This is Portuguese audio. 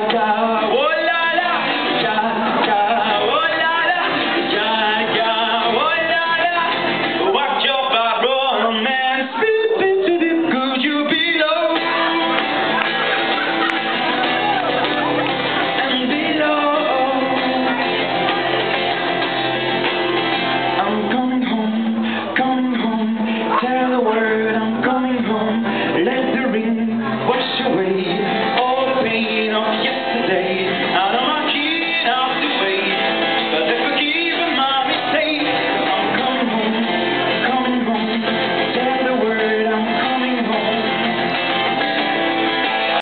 like I